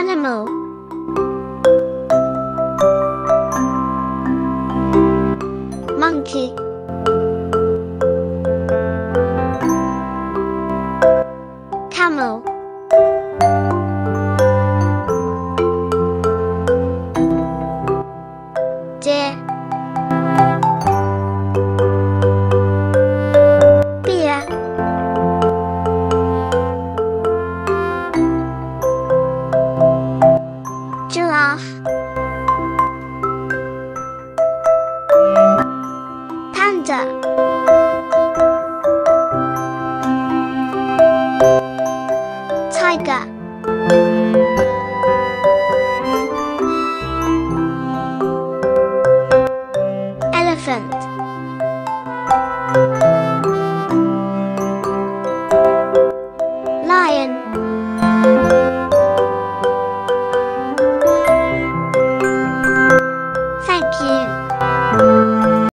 animal. Monkey. Camel Tiger Elephant.